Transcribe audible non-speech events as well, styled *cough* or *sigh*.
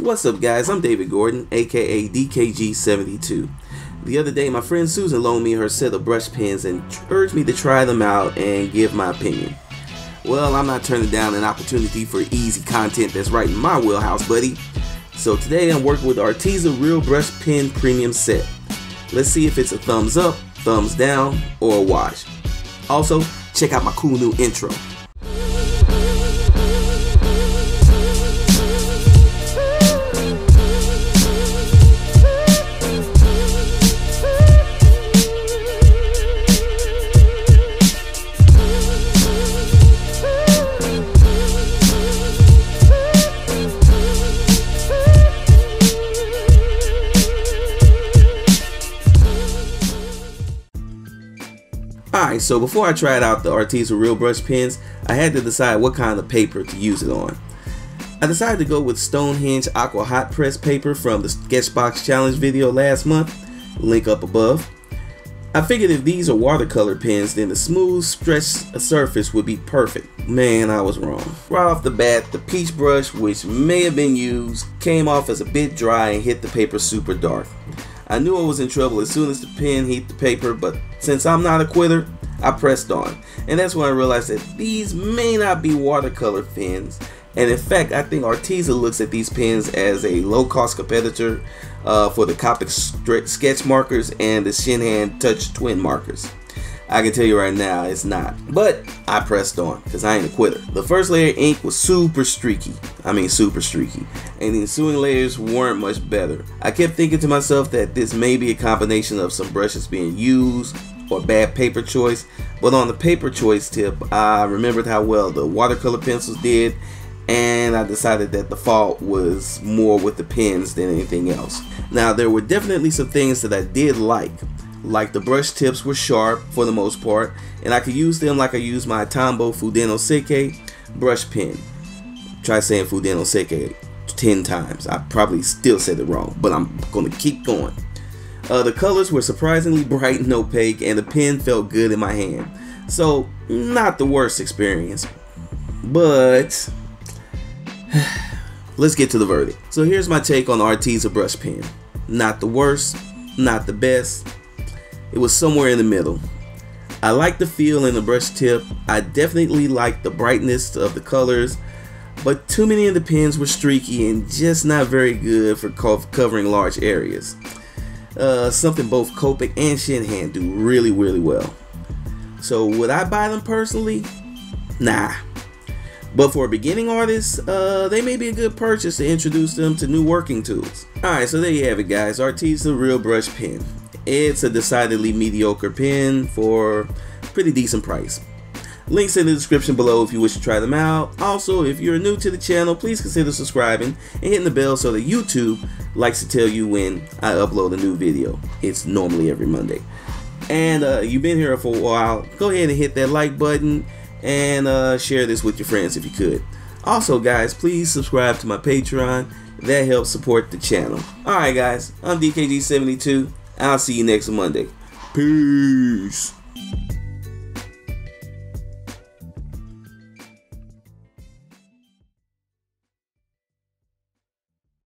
What's up guys, I'm David Gorden, aka DKG72. The other day my friend Susan loaned me her set of brush pens and urged me to try them out and give my opinion. Well, I'm not turning down an opportunity for easy content that's right in my wheelhouse, buddy. So today I'm working with Arteza Real Brush Pen Premium Set. Let's see if it's a thumbs up, thumbs down, or a wash. Also, check out my cool new intro. Alright, so before I tried out the Arteza Real Brush pens, I had to decide what kind of paper to use it on. I decided to go with Stonehenge Aqua Hot Press paper from the Sketchbox Challenge video last month, link up above. I figured if these are watercolor pens, then the smooth stretched surface would be perfect. Man, I was wrong. Right off the bat, the peach brush, which may have been used, came off as a bit dry and hit the paper super dark. I knew I was in trouble as soon as the pen hit the paper, but since I'm not a quitter, I pressed on. And that's when I realized that these may not be watercolor pens. And in fact, I think Arteza looks at these pens as a low-cost competitor uh, for the Copic sketch markers and the Shinhan Touch twin markers. I can tell you right now, it's not. But I pressed on because I ain't a quitter. The first layer ink was super streaky. I mean, super streaky. And the ensuing layers weren't much better. I kept thinking to myself that this may be a combination of some brushes being used or bad paper choice. But on the paper choice tip, I remembered how well the watercolor pencils did and I decided that the fault was more with the pens than anything else. Now there were definitely some things that I did like like the brush tips were sharp for the most part and I could use them like I use my Tombow Fudenosuke brush pen. Try saying Fudenosuke 10 times. I probably still said it wrong, but I'm going to keep going. Uh, the colors were surprisingly bright and opaque and the pen felt good in my hand. So, not the worst experience. But, *sighs* let's get to the verdict. So here's my take on the Arteza brush pen. Not the worst, not the best, it was somewhere in the middle. I like the feel and the brush tip. I definitely like the brightness of the colors, but too many of the pens were streaky and just not very good for covering large areas. Uh, something both Copic and Shinhan do really, really well. So would I buy them personally? Nah. But for a beginning artist, uh, they may be a good purchase to introduce them to new working tools. Alright, so there you have it guys, Arteza Real Brush Pen. It's a decidedly mediocre pen for pretty decent price. Links in the description below if you wish to try them out. Also, if you're new to the channel, please consider subscribing and hitting the bell so that YouTube likes to tell you when I upload a new video. It's normally every Monday. And uh, you've been here for a while, go ahead and hit that like button and uh, share this with your friends if you could. Also, guys, please subscribe to my Patreon. That helps support the channel. Alright, guys, I'm DKG72. I'll see you next Monday. Peace.